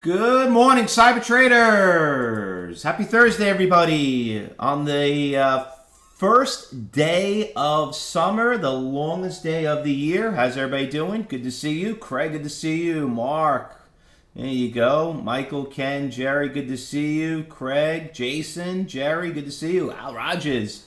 Good morning, cyber traders. Happy Thursday, everybody. On the uh, first day of summer, the longest day of the year. How's everybody doing? Good to see you. Craig, good to see you. Mark, there you go. Michael, Ken, Jerry, good to see you. Craig, Jason, Jerry, good to see you. Al Rogers.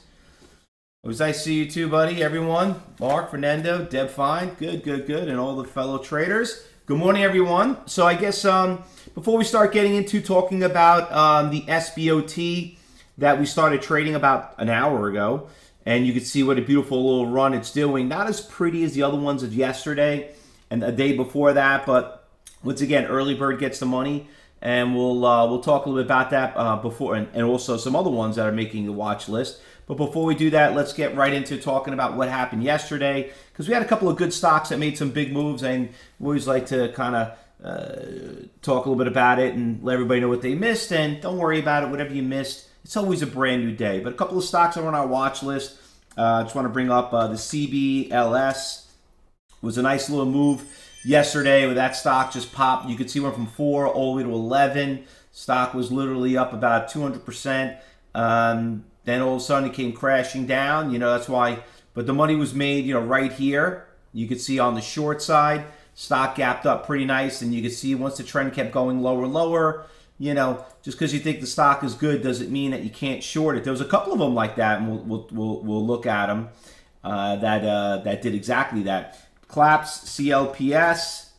It was nice to see you too, buddy. Everyone. Mark, Fernando, Deb Fine. Good, good, good. And all the fellow traders. Good morning, everyone. So I guess um, before we start getting into talking about um, the SBOT that we started trading about an hour ago, and you can see what a beautiful little run it's doing. Not as pretty as the other ones of yesterday and the day before that, but once again, early bird gets the money, and we'll uh, we'll talk a little bit about that uh, before, and, and also some other ones that are making the watch list. But before we do that, let's get right into talking about what happened yesterday because we had a couple of good stocks that made some big moves, and we always like to kind of uh, talk a little bit about it and let everybody know what they missed. And don't worry about it, whatever you missed, it's always a brand new day. But a couple of stocks are on our watch list. Uh, I just want to bring up uh, the CBLS was a nice little move yesterday with that stock just popped. You could see went from four all the way to 11. Stock was literally up about 200%. Um, then all of a sudden it came crashing down. You know, that's why, but the money was made, you know, right here. You could see on the short side, stock gapped up pretty nice. And you could see once the trend kept going lower, lower, you know, just because you think the stock is good doesn't mean that you can't short it. There was a couple of them like that, and we'll, we'll, we'll, look at them uh, that, uh, that did exactly that. Claps, CLPS,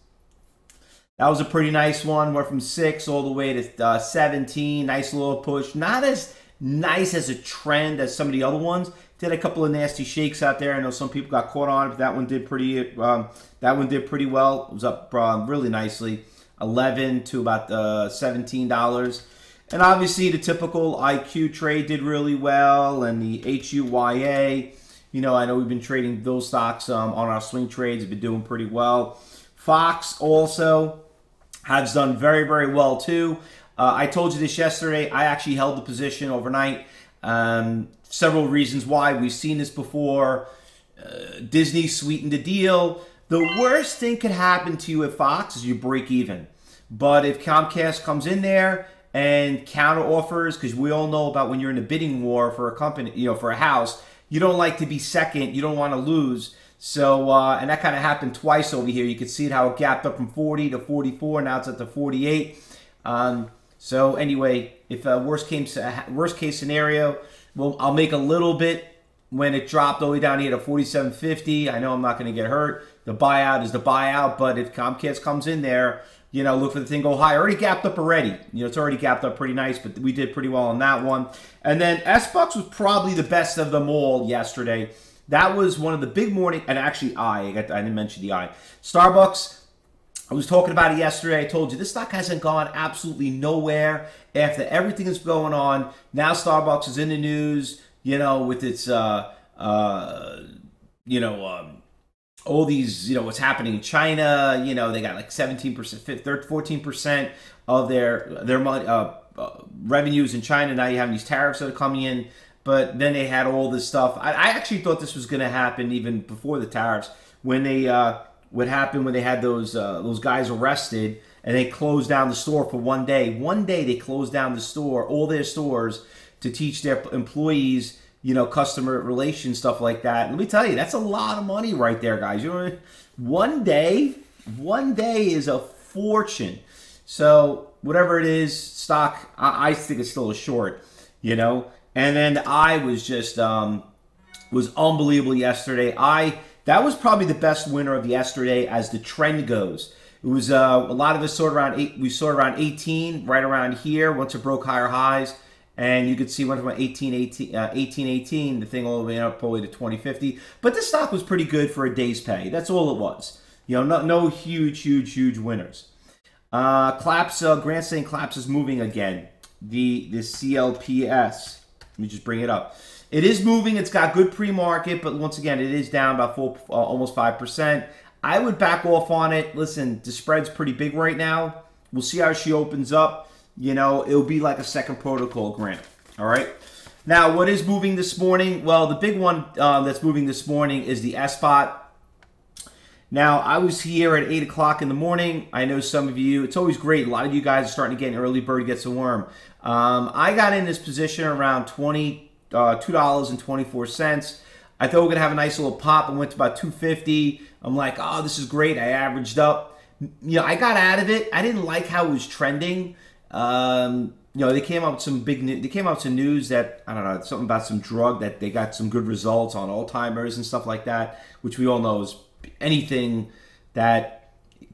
that was a pretty nice one. Went from 6 all the way to uh, 17. Nice little push. Not as nice as a trend as some of the other ones. Did a couple of nasty shakes out there. I know some people got caught on it, but that one did pretty. Um, that one did pretty well. It was up um, really nicely, eleven to about uh, seventeen dollars. And obviously, the typical IQ trade did really well, and the HUYA. You know, I know we've been trading those stocks um, on our swing trades. Have been doing pretty well. Fox also has done very, very well too. Uh, I told you this yesterday. I actually held the position overnight. Um, several reasons why. We've seen this before. Uh, Disney sweetened the deal. The worst thing could happen to you at Fox is you break even. But if Comcast comes in there and counter offers, because we all know about when you're in a bidding war for a company, you know, for a house, you don't like to be second. You don't want to lose. So, uh, and that kind of happened twice over here. You can see how it gapped up from 40 to 44. Now it's at the 48. Um, so anyway, if a worst case uh, worst case scenario, well, I'll make a little bit when it dropped all the way down here to 47.50. I know I'm not going to get hurt. The buyout is the buyout, but if Comcast comes in there, you know, look for the thing go high. Already gapped up already. You know, it's already gapped up pretty nice, but we did pretty well on that one. And then SBUX was probably the best of them all yesterday. That was one of the big morning, and actually I, I, got, I didn't mention the I. Starbucks I was talking about it yesterday. I told you this stock hasn't gone absolutely nowhere after everything that's going on. Now Starbucks is in the news, you know, with its, uh, uh, you know, um, all these, you know, what's happening in China. You know, they got like 17%, 14% of their their money, uh, uh, revenues in China. Now you have these tariffs that are coming in. But then they had all this stuff. I, I actually thought this was going to happen even before the tariffs when they uh, what happened when they had those uh, those guys arrested and they closed down the store for one day. One day they closed down the store, all their stores, to teach their employees, you know, customer relations stuff like that. Let me tell you, that's a lot of money right there, guys. You know, one day, one day is a fortune. So whatever it is, stock, I, I think it's still a short, you know. And then I was just um, was unbelievable yesterday. I that was probably the best winner of yesterday as the trend goes. It was uh, a lot of us sort around eight. We saw around 18, right around here. Once it broke higher highs, and you could see went from 18, 18, uh, 18, 18, the thing all the way up probably to 2050. But this stock was pretty good for a day's pay. That's all it was. You know, no, no huge, huge, huge winners. Uh, Claps, uh, Grand St. Claps is moving again. The the CLPS. Let me just bring it up. It is moving. It's got good pre-market, but once again, it is down about four, uh, almost five percent. I would back off on it. Listen, the spread's pretty big right now. We'll see how she opens up. You know, it'll be like a second protocol grant. All right. Now, what is moving this morning? Well, the big one uh, that's moving this morning is the SBOT. Now, I was here at 8 o'clock in the morning. I know some of you, it's always great. A lot of you guys are starting to get an early bird gets a worm. Um, I got in this position around 20, uh, $2.24. I thought we are going to have a nice little pop. I went to about 250 I'm like, oh, this is great. I averaged up. You know, I got out of it. I didn't like how it was trending. Um, you know, they came out with some big. They came out with some news that I don't know something about some drug that they got some good results on Alzheimer's and stuff like that, which we all know is anything that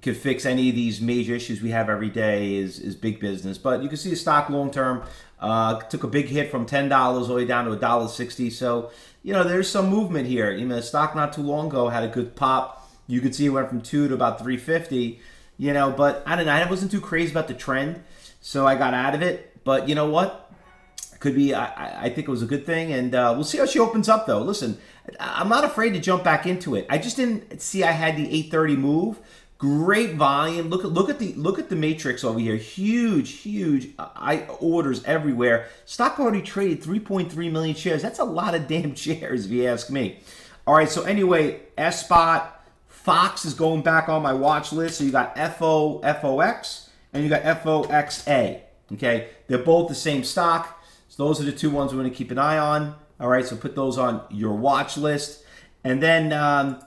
could fix any of these major issues we have every day is is big business. But you can see the stock long term uh, took a big hit from ten dollars all the way down to a dollar sixty. So you know there's some movement here. You know, the stock not too long ago had a good pop. You could see it went from two to about three fifty. You know, but I don't know. I wasn't too crazy about the trend, so I got out of it. But you know what? Could be. I, I think it was a good thing, and uh, we'll see how she opens up. Though, listen, I'm not afraid to jump back into it. I just didn't see I had the 830 move. Great volume. Look at look at the look at the matrix over here. Huge, huge uh, I orders everywhere. Stock already traded 3.3 million shares. That's a lot of damn shares, if you ask me. All right. So anyway, SBOT Fox is going back on my watch list. So you got FO FOX and you got FOXA. Okay, they're both the same stock. So those are the two ones we're going to keep an eye on. All right, so put those on your watch list. And then um,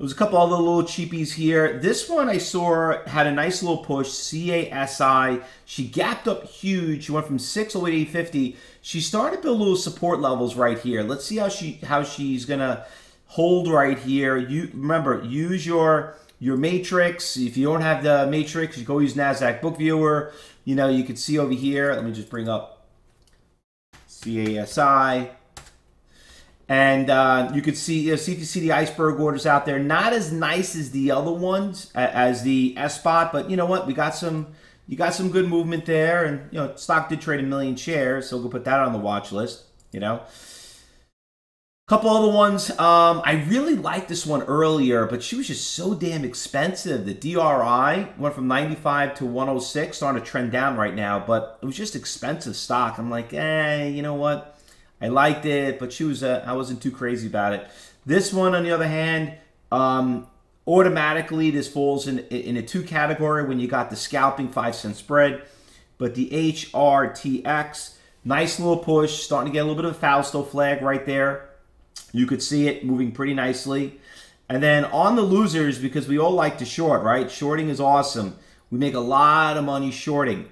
there was a couple other little cheapies here. This one I saw had a nice little push, CASI. She gapped up huge. She went from 6 all the way to 850. She started to build little support levels right here. Let's see how she how she's going to hold right here. You Remember, use your your matrix. If you don't have the matrix, you go use NASDAQ Book Viewer. You know, you can see over here. Let me just bring up CASI. And uh, you can see, you know, see see the iceberg orders out there. Not as nice as the other ones, as the SBOT, but you know what? We got some, you got some good movement there, and you know, stock did trade a million shares, so we'll put that on the watch list. You know, couple other ones. Um, I really liked this one earlier, but she was just so damn expensive. The DRI went from 95 to 106, starting to trend down right now, but it was just expensive stock. I'm like, eh, you know what? I liked it, but she was, uh, I wasn't too crazy about it. This one, on the other hand, um, automatically this falls in, in a two category when you got the scalping five cent spread, but the HRTX, nice little push, starting to get a little bit of a Fausto flag right there you could see it moving pretty nicely. And then on the losers, because we all like to short, right? Shorting is awesome. We make a lot of money shorting.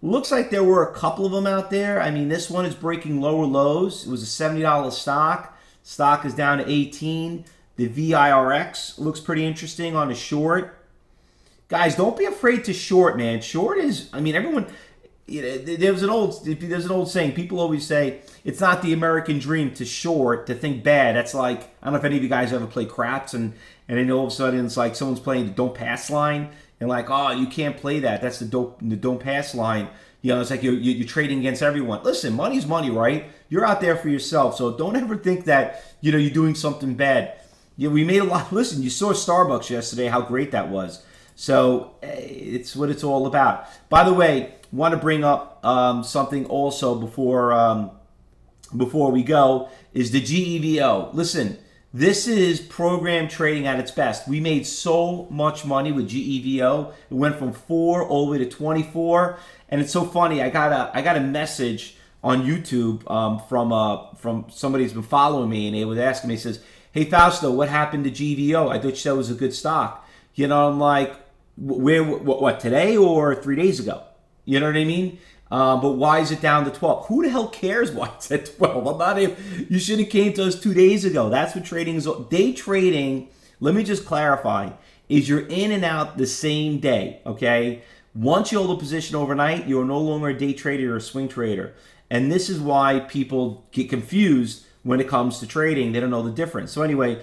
Looks like there were a couple of them out there. I mean, this one is breaking lower lows. It was a $70 stock. Stock is down to 18. The VIRX looks pretty interesting on a short. Guys, don't be afraid to short, man. Short is, I mean, everyone, you know, there's an old there's an old saying. People always say it's not the American dream to short to think bad. That's like I don't know if any of you guys ever play craps and and then all of a sudden it's like someone's playing the don't pass line and like oh you can't play that. That's the don't the don't pass line. You know, it's like you're, you're trading against everyone. Listen, money's money, right? You're out there for yourself, so don't ever think that you know you're doing something bad. Know, we made a lot. Listen, you saw Starbucks yesterday, how great that was. So eh, it's what it's all about. By the way, want to bring up um, something also before um, before we go is the GEVO. Listen, this is program trading at its best. We made so much money with GEVO. It went from four all the way to 24, and it's so funny. I got a I got a message on YouTube um, from uh, from somebody who's been following me, and he was asking me. He says, "Hey Fausto, what happened to GEVO? I thought you said it was a good stock." You know, I'm like, "Where? What, what today or three days ago?" You know what I mean? Uh, but why is it down to 12? Who the hell cares why it's at 12? I'm not even, you should have came to us two days ago. That's what trading is. Day trading, let me just clarify, is you're in and out the same day, okay? Once you hold a position overnight, you're no longer a day trader or a swing trader. And this is why people get confused when it comes to trading. They don't know the difference. So anyway,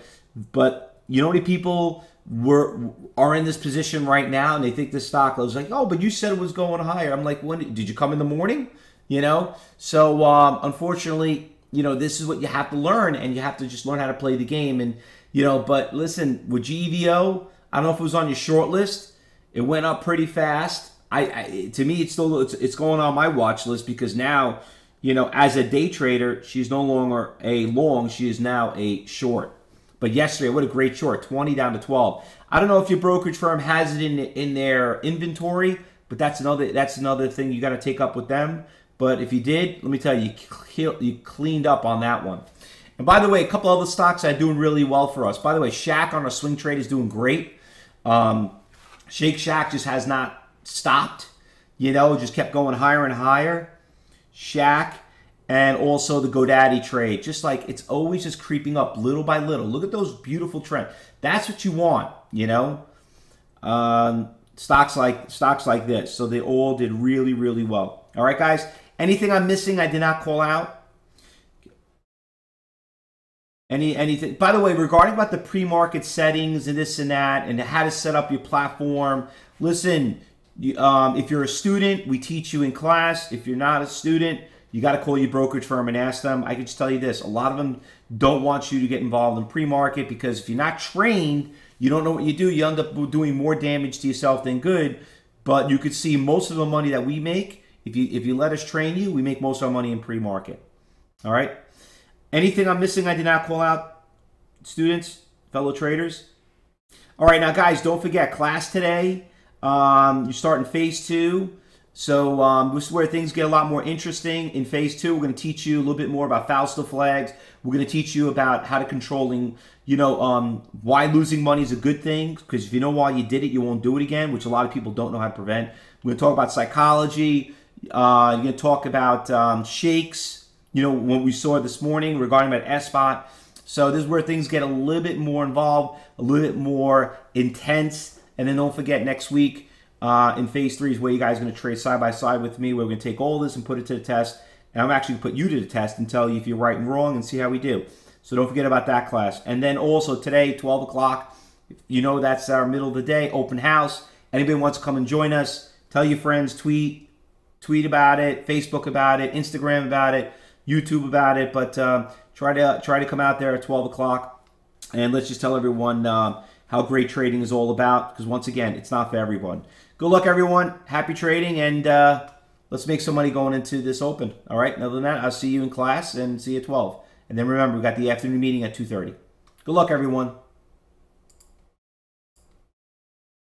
but you know how many people were are in this position right now and they think the stock was like, oh, but you said it was going higher. I'm like, when did you come in the morning? You know, so um, unfortunately, you know, this is what you have to learn, and you have to just learn how to play the game. And you know, but listen, with GEVO, I don't know if it was on your short list. It went up pretty fast. I, I to me, it's still it's, it's going on my watch list because now, you know, as a day trader, she's no longer a long; she is now a short. But yesterday, what a great short, 20 down to 12. I don't know if your brokerage firm has it in in their inventory, but that's another that's another thing you got to take up with them. But if you did, let me tell you, you, cleaned up on that one. And by the way, a couple other stocks are doing really well for us. By the way, Shack on our swing trade is doing great. Um, Shake Shack just has not stopped. You know, just kept going higher and higher. Shack and also the GoDaddy trade. Just like it's always just creeping up little by little. Look at those beautiful trends. That's what you want, you know. Um, stocks like stocks like this. So they all did really, really well. All right, guys. Anything I'm missing? I did not call out. Any anything? By the way, regarding about the pre-market settings and this and that, and how to set up your platform. Listen, um, if you're a student, we teach you in class. If you're not a student, you got to call your brokerage firm and ask them. I can just tell you this: a lot of them don't want you to get involved in pre-market because if you're not trained, you don't know what you do. You end up doing more damage to yourself than good. But you could see most of the money that we make if you if you let us train you, we make most of our money in pre-market. All right. Anything I'm missing I did not call out, students, fellow traders? All right, now, guys, don't forget class today. Um, you're starting phase two. So um, this is where things get a lot more interesting. In phase two, we're going to teach you a little bit more about Fausto flags. We're going to teach you about how to controlling, you know, um, why losing money is a good thing. Because if you know why you did it, you won't do it again, which a lot of people don't know how to prevent. We're going to talk about psychology. Uh, you're going to talk about um, shakes you know, what we saw this morning regarding about SBOT. So this is where things get a little bit more involved, a little bit more intense. And then don't forget next week uh, in phase three is where you guys are going to trade side by side with me. We're going to take all this and put it to the test. And I'm actually going to put you to the test and tell you if you're right and wrong and see how we do. So don't forget about that class. And then also today, 12 o'clock, you know that's our middle of the day, open house. Anybody wants to come and join us, tell your friends, tweet, tweet about it, Facebook about it, Instagram about it. YouTube about it, but uh, try to try to come out there at 12 o'clock, and let's just tell everyone uh, how great trading is all about. Because once again, it's not for everyone. Good luck, everyone. Happy trading, and uh, let's make some money going into this open. All right. Other than that, I'll see you in class and see you at 12. And then remember, we got the afternoon meeting at 2:30. Good luck, everyone.